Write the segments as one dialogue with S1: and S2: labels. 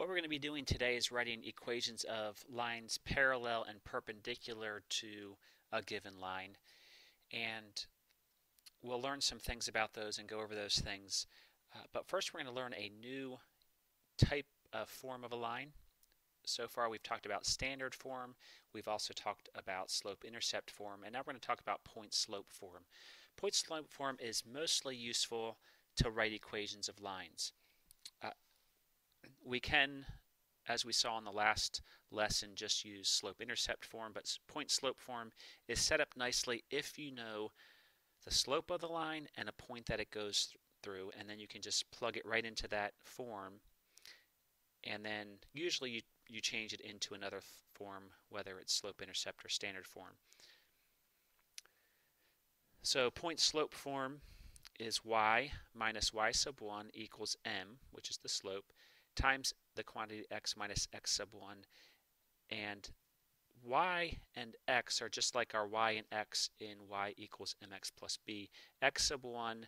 S1: What we're going to be doing today is writing equations of lines parallel and perpendicular to a given line. And we'll learn some things about those and go over those things. Uh, but first we're going to learn a new type of form of a line. So far we've talked about standard form, we've also talked about slope-intercept form, and now we're going to talk about point-slope form. Point-slope form is mostly useful to write equations of lines. Uh, we can, as we saw in the last lesson, just use slope-intercept form, but point-slope form is set up nicely if you know the slope of the line and a point that it goes th through, and then you can just plug it right into that form, and then usually you, you change it into another form, whether it's slope-intercept or standard form. So point-slope form is y minus y sub 1 equals m, which is the slope, times the quantity x minus x sub 1 and y and x are just like our y and x in y equals mx plus b. x sub 1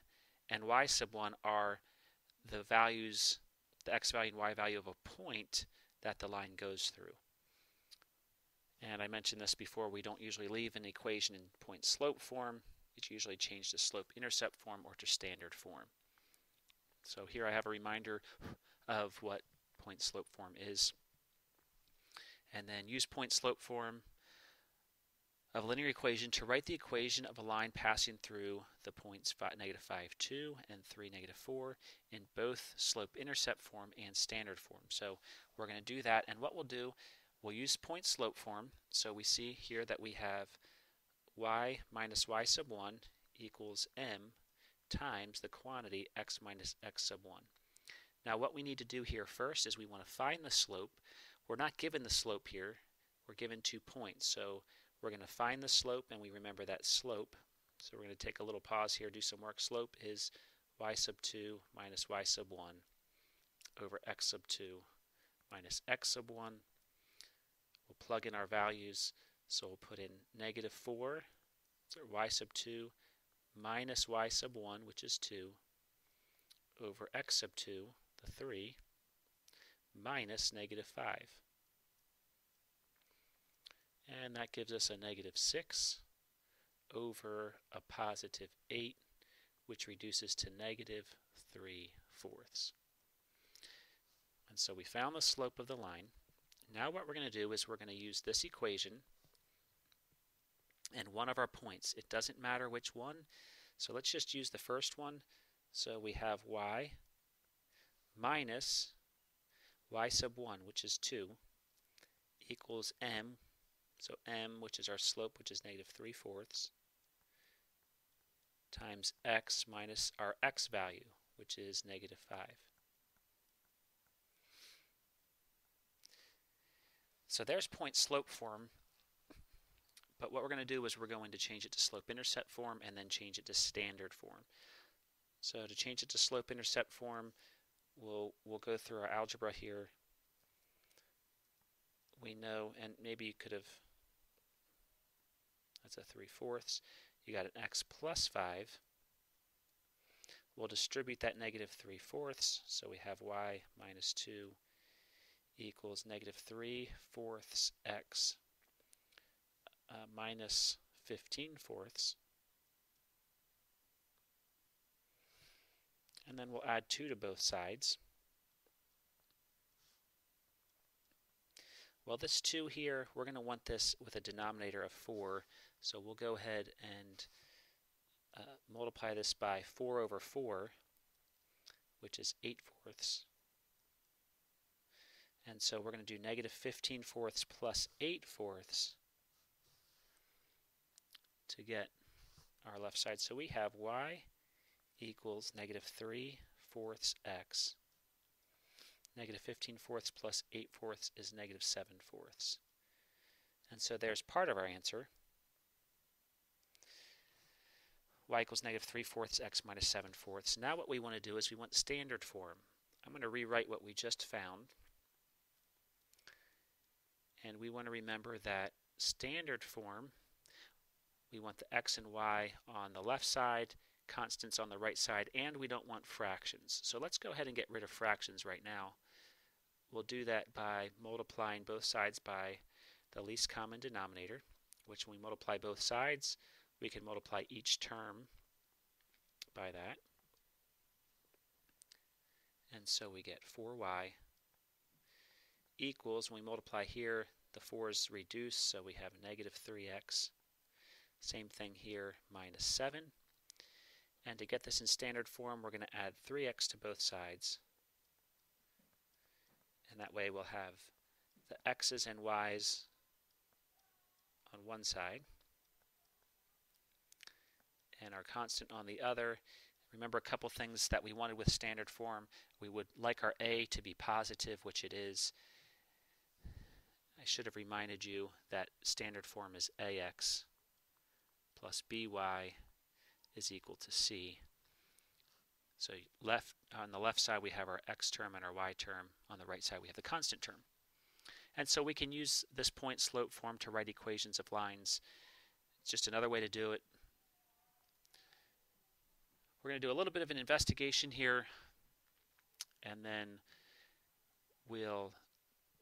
S1: and y sub 1 are the values, the x value and y value of a point that the line goes through. And I mentioned this before, we don't usually leave an equation in point slope form. It's usually changed to slope intercept form or to standard form. So here I have a reminder of what point slope form is. And then use point slope form of a linear equation to write the equation of a line passing through the points five, negative 5, 2 and 3, negative 4 in both slope-intercept form and standard form. So we're going to do that, and what we'll do, we'll use point-slope form. So we see here that we have y minus y sub 1 equals m times the quantity x minus x sub 1. Now what we need to do here first is we want to find the slope. We're not given the slope here. We're given two points. So we're going to find the slope and we remember that slope. So we're going to take a little pause here, do some work. Slope is y sub 2 minus y sub 1 over x sub 2 minus x sub 1. We'll plug in our values. So we'll put in negative 4, so y sub 2 minus y sub 1, which is 2, over x sub 2 the 3 minus negative 5. And that gives us a negative 6 over a positive 8, which reduces to negative 3 fourths. And so we found the slope of the line. Now what we're going to do is we're going to use this equation and one of our points. It doesn't matter which one, so let's just use the first one. So we have y minus y sub 1, which is 2, equals m, so m, which is our slope, which is negative 3 fourths, times x minus our x value, which is negative 5. So there's point slope form, but what we're going to do is we're going to change it to slope intercept form and then change it to standard form. So to change it to slope intercept form, we'll we'll go through our algebra here. We know, and maybe you could have, that's a 3 fourths. You got an x plus 5. We'll distribute that negative 3 fourths, so we have y minus 2 equals negative 3 fourths x uh, minus 15 fourths. And then we'll add 2 to both sides. Well, this 2 here, we're going to want this with a denominator of 4, so we'll go ahead and uh, multiply this by 4 over 4, which is 8 fourths. And so we're going to do negative 15 fourths plus 8 fourths to get our left side. So we have y equals negative 3 fourths x. Negative 15 fourths plus 8 fourths is negative 7 fourths. And so there's part of our answer. y equals negative 3 fourths x minus 7 fourths. Now what we want to do is we want standard form. I'm going to rewrite what we just found. And we want to remember that standard form, we want the x and y on the left side constants on the right side, and we don't want fractions. So let's go ahead and get rid of fractions right now. we'll do that by multiplying both sides by the least common denominator, which when we multiply both sides, we can multiply each term by that. And so we get 4y equals, when we multiply here, the 4 is reduced, so we have negative 3x. Same thing here, minus 7. And to get this in standard form, we're going to add 3x to both sides. And that way we'll have the x's and y's on one side and our constant on the other. Remember a couple things that we wanted with standard form. We would like our a to be positive, which it is. I should have reminded you that standard form is ax plus by is equal to c. So left on the left side we have our x term and our y term. On the right side we have the constant term. And so we can use this point slope form to write equations of lines. It's just another way to do it. We're going to do a little bit of an investigation here and then we'll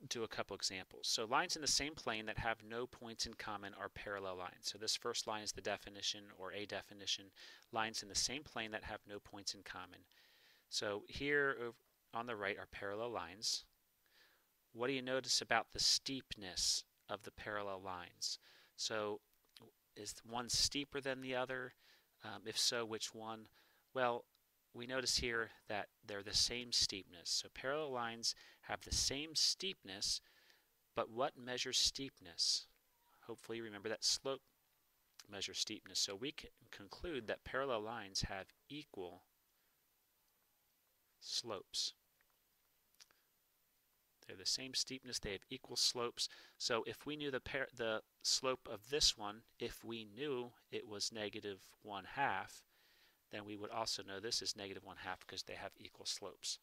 S1: do a couple examples. So lines in the same plane that have no points in common are parallel lines. So this first line is the definition or a definition. Lines in the same plane that have no points in common. So here on the right are parallel lines. What do you notice about the steepness of the parallel lines? So is one steeper than the other? Um, if so, which one? Well, we notice here that they're the same steepness. So parallel lines have the same steepness, but what measures steepness? Hopefully you remember that slope measures steepness. So we can conclude that parallel lines have equal slopes. They're the same steepness, they have equal slopes. So if we knew the, the slope of this one, if we knew it was negative 1 half, then we would also know this is negative 1 half because they have equal slopes.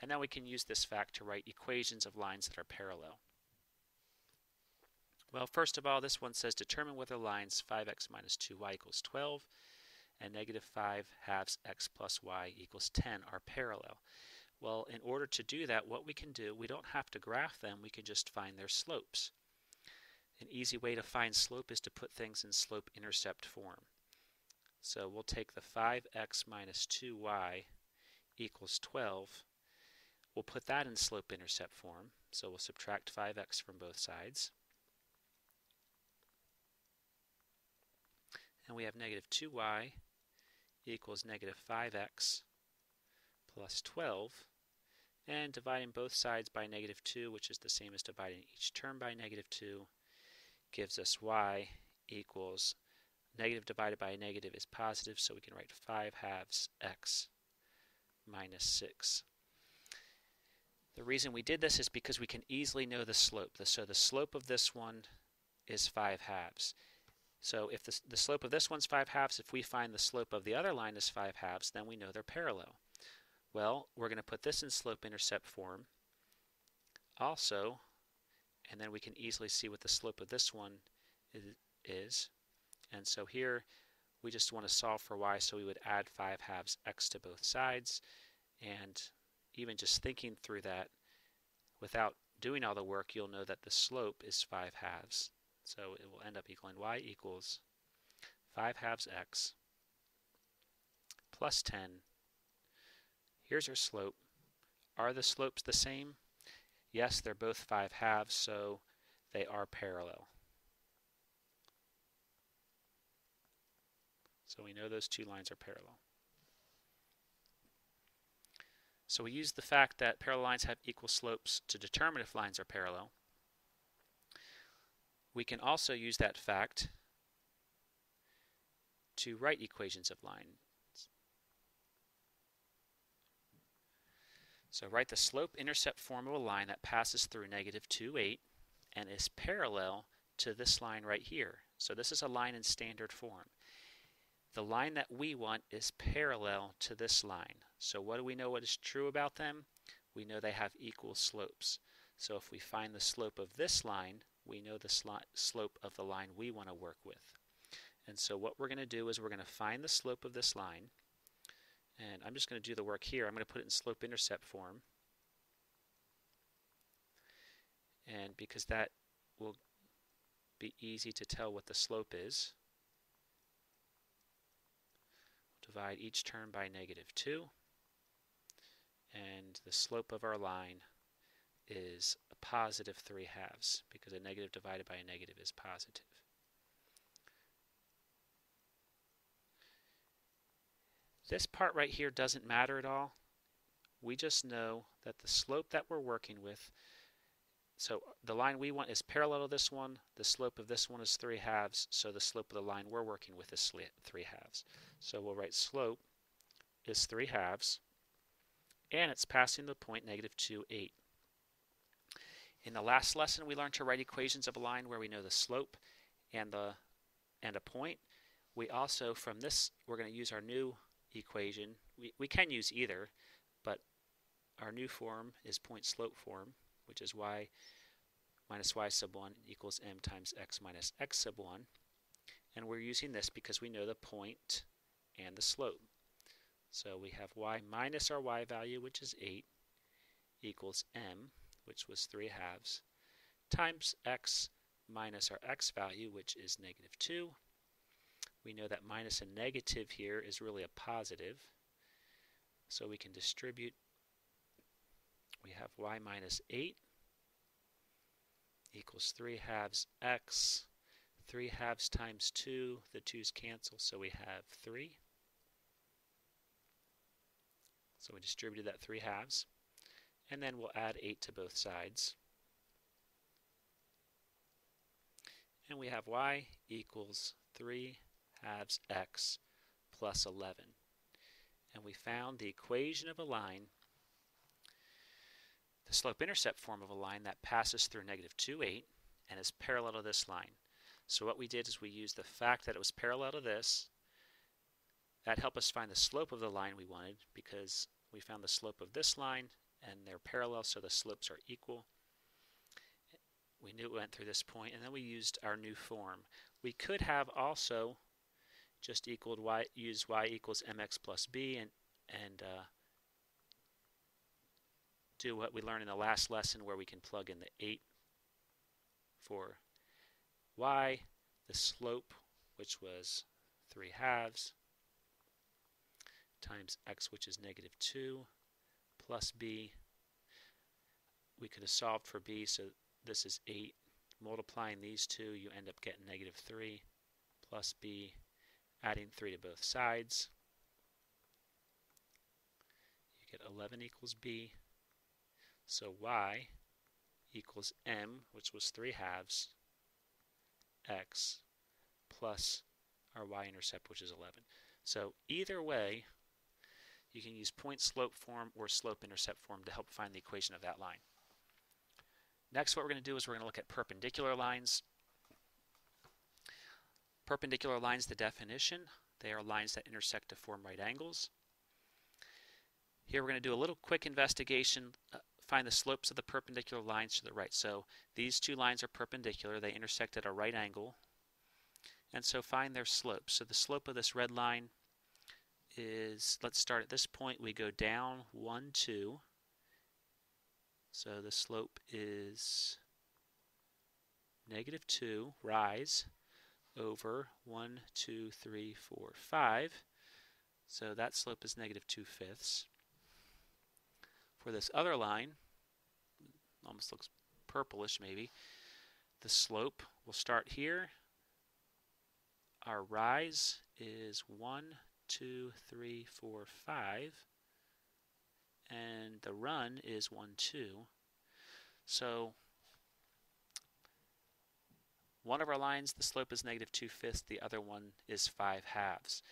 S1: And now we can use this fact to write equations of lines that are parallel. Well, first of all, this one says determine whether lines 5x minus 2y equals 12 and negative 5 halves x plus y equals 10 are parallel. Well, in order to do that, what we can do, we don't have to graph them, we can just find their slopes. An easy way to find slope is to put things in slope-intercept form. So we'll take the 5x minus 2y equals 12. We'll put that in slope-intercept form. So we'll subtract 5x from both sides. And we have negative 2y equals negative 5x plus 12. And dividing both sides by negative 2, which is the same as dividing each term by negative 2, gives us y equals Negative divided by negative is positive, so we can write 5 halves x minus 6. The reason we did this is because we can easily know the slope. So the slope of this one is 5 halves. So if the, the slope of this one's 5 halves, if we find the slope of the other line is 5 halves, then we know they're parallel. Well, we're going to put this in slope-intercept form also, and then we can easily see what the slope of this one is. And so here we just want to solve for y, so we would add 5 halves x to both sides. And even just thinking through that, without doing all the work, you'll know that the slope is 5 halves. So it will end up equaling y equals 5 halves x plus 10. Here's our slope. Are the slopes the same? Yes, they're both 5 halves, so they are parallel. So we know those two lines are parallel. So we use the fact that parallel lines have equal slopes to determine if lines are parallel. We can also use that fact to write equations of lines. So write the slope-intercept form of a line that passes through negative 2, 8 and is parallel to this line right here. So this is a line in standard form. The line that we want is parallel to this line. So what do we know what is true about them? We know they have equal slopes. So if we find the slope of this line, we know the slope of the line we want to work with. And so what we're going to do is we're going to find the slope of this line. And I'm just going to do the work here. I'm going to put it in slope-intercept form. And because that will be easy to tell what the slope is, divide each term by negative 2. And the slope of our line is a positive 3 halves because a negative divided by a negative is positive. This part right here doesn't matter at all. We just know that the slope that we're working with, so the line we want is parallel to this one, the slope of this one is 3 halves, so the slope of the line we're working with is 3 halves. So we'll write slope is 3 halves, and it's passing the point negative 2, 8. In the last lesson, we learned to write equations of a line where we know the slope and the and a point. We also, from this, we're going to use our new equation. We, we can use either, but our new form is point slope form, which is y minus y sub 1 equals m times x minus x sub 1. And we're using this because we know the point and the slope. So we have y minus our y value, which is 8, equals m which was 3 halves, times x minus our x value, which is negative 2. We know that minus a negative here is really a positive, so we can distribute. We have y minus 8 equals 3 halves x. 3 halves times 2, the 2's cancel, so we have 3. So we distributed that 3 halves and then we'll add 8 to both sides. And we have y equals 3 halves x plus 11. And we found the equation of a line, the slope-intercept form of a line that passes through negative 2, 8 and is parallel to this line. So what we did is we used the fact that it was parallel to this. That helped us find the slope of the line we wanted because we found the slope of this line and they're parallel so the slopes are equal. We knew it went through this point and then we used our new form. We could have also just equaled y, use y equals mx plus b and, and uh, do what we learned in the last lesson where we can plug in the 8 for y, the slope, which was 3 halves, times x, which is negative 2, plus b. We could have solved for b, so this is 8. Multiplying these two, you end up getting negative 3 plus b, adding 3 to both sides. You get 11 equals b. So y equals m, which was 3 halves, x, plus our y-intercept, which is 11. So either way, you can use point slope form or slope intercept form to help find the equation of that line. Next, what we're going to do is we're going to look at perpendicular lines. Perpendicular lines, the definition, they are lines that intersect to form right angles. Here we're going to do a little quick investigation, uh, find the slopes of the perpendicular lines to the right. So these two lines are perpendicular, they intersect at a right angle, and so find their slopes. So the slope of this red line is, let's start at this point, we go down 1, 2. So the slope is negative 2, rise, over 1, 2, 3, 4, 5. So that slope is negative 2 fifths. For this other line, almost looks purplish maybe, the slope will start here. Our rise is 1, two, three, four, five. And the run is one, two. So one of our lines, the slope is negative 2 fifths, the other one is 5 halves.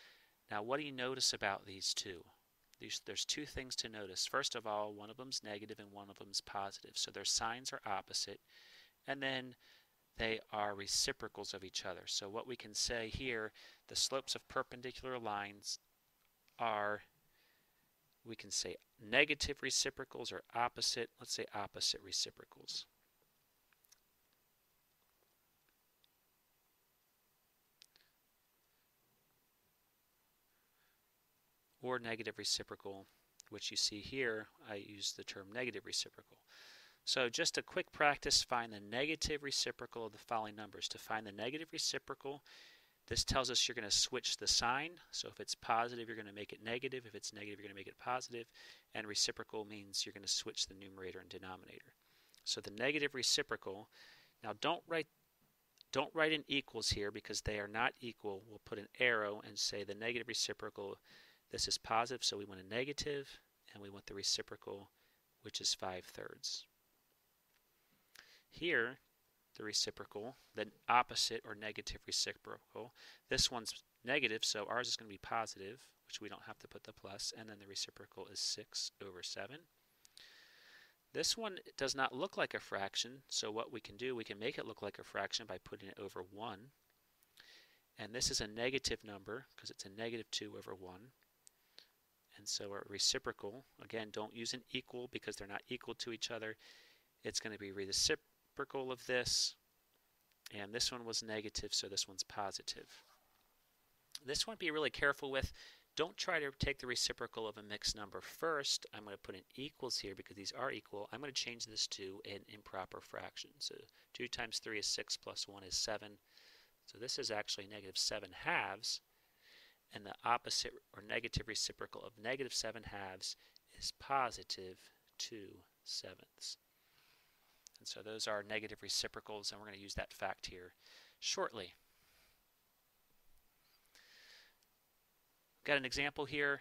S1: Now what do you notice about these two? These, there's two things to notice. First of all, one of them's negative and one of them's positive. So their signs are opposite. And then they are reciprocals of each other. So what we can say here, the slopes of perpendicular lines are, we can say negative reciprocals or opposite, let's say opposite reciprocals. Or negative reciprocal, which you see here, I use the term negative reciprocal. So just a quick practice, find the negative reciprocal of the following numbers. To find the negative reciprocal, this tells us you're going to switch the sign. So if it's positive, you're going to make it negative. If it's negative, you're going to make it positive. And reciprocal means you're going to switch the numerator and denominator. So the negative reciprocal, now don't write don't write in equals here because they are not equal. We'll put an arrow and say the negative reciprocal, this is positive, so we want a negative, and we want the reciprocal, which is 5 thirds. Here, the reciprocal, the opposite or negative reciprocal. This one's negative, so ours is going to be positive, which we don't have to put the plus, and then the reciprocal is 6 over 7. This one does not look like a fraction, so what we can do, we can make it look like a fraction by putting it over 1. And this is a negative number, because it's a negative 2 over 1. And so our reciprocal, again, don't use an equal because they're not equal to each other. It's going to be reciprocal reciprocal of this, and this one was negative, so this one's positive. This one be really careful with. Don't try to take the reciprocal of a mixed number first. I'm going to put an equals here because these are equal. I'm going to change this to an improper fraction. So 2 times 3 is 6 plus 1 is 7. So this is actually negative 7 halves. And the opposite or negative reciprocal of negative 7 halves is positive 2 sevenths. So those are negative reciprocals, and we're going to use that fact here shortly. Got an example here.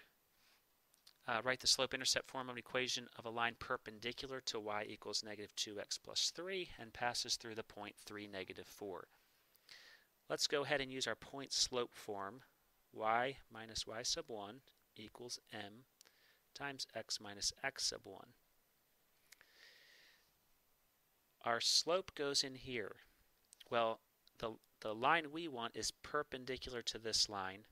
S1: Uh, write the slope-intercept form of an equation of a line perpendicular to y equals negative 2x plus 3 and passes through the point 3, negative 4. Let's go ahead and use our point slope form. y minus y sub 1 equals m times x minus x sub 1 our slope goes in here. Well, the, the line we want is perpendicular to this line.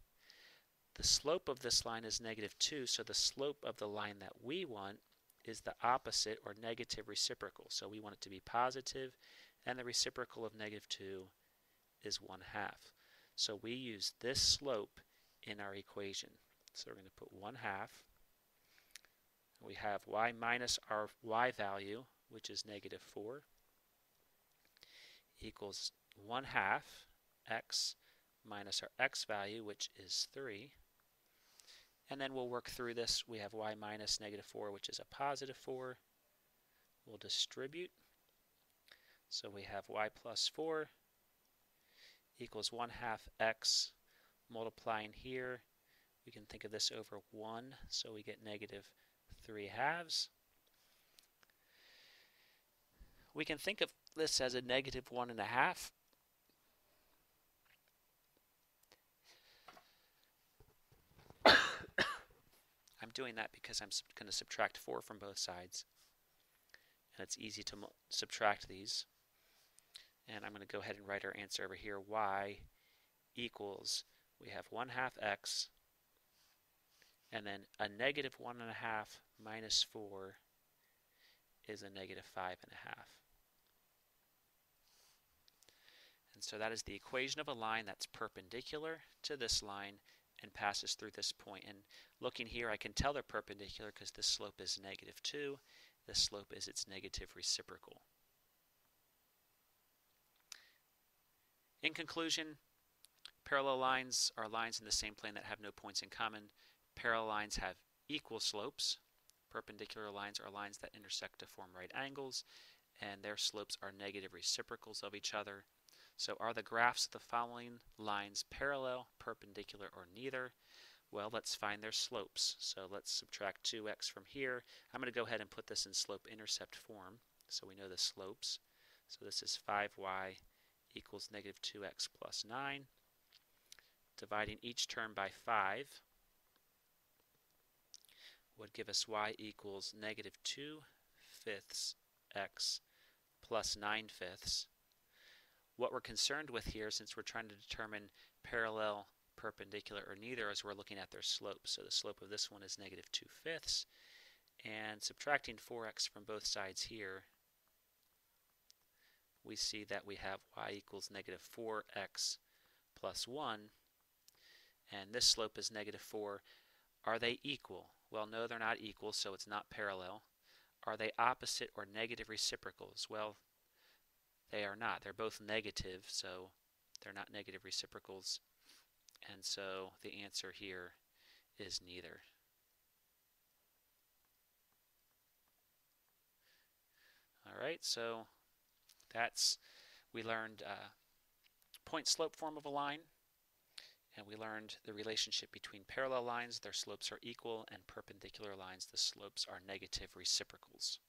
S1: The slope of this line is negative 2, so the slope of the line that we want is the opposite or negative reciprocal. So we want it to be positive, and the reciprocal of negative 2 is 1 half. So we use this slope in our equation. So we're going to put 1 half. We have y minus our y value, which is negative 4 equals 1 half x minus our x value, which is 3. And then we'll work through this. We have y minus negative 4, which is a positive 4. We'll distribute. So we have y plus 4 equals 1 half x multiplying here. We can think of this over 1, so we get negative 3 halves. We can think of this as a negative one and a half. I'm doing that because I'm going to subtract 4 from both sides. And it's easy to subtract these. And I'm going to go ahead and write our answer over here. y equals, we have 1 half x, and then a negative 1 and a half minus 4 is a negative 5 and a half. And so that is the equation of a line that's perpendicular to this line and passes through this point. And looking here, I can tell they're perpendicular because this slope is negative 2. This slope is its negative reciprocal. In conclusion, parallel lines are lines in the same plane that have no points in common. Parallel lines have equal slopes. Perpendicular lines are lines that intersect to form right angles, and their slopes are negative reciprocals of each other. So are the graphs of the following lines parallel, perpendicular, or neither? Well, let's find their slopes. So let's subtract 2x from here. I'm going to go ahead and put this in slope-intercept form so we know the slopes. So this is 5y equals negative 2x plus 9. Dividing each term by 5 would give us y equals negative 2 fifths x plus 9 fifths. What we're concerned with here, since we're trying to determine parallel, perpendicular, or neither, is we're looking at their slope. So the slope of this one is negative 2 fifths. And subtracting 4x from both sides here, we see that we have y equals negative 4x plus 1. And this slope is negative 4. Are they equal? Well, no, they're not equal, so it's not parallel. are they opposite or negative reciprocals? Well, they are not. They're both negative, so they're not negative reciprocals. And so the answer here is neither. All right, so that's, we learned uh, point slope form of a line, and we learned the relationship between parallel lines, their slopes are equal, and perpendicular lines, the slopes are negative reciprocals.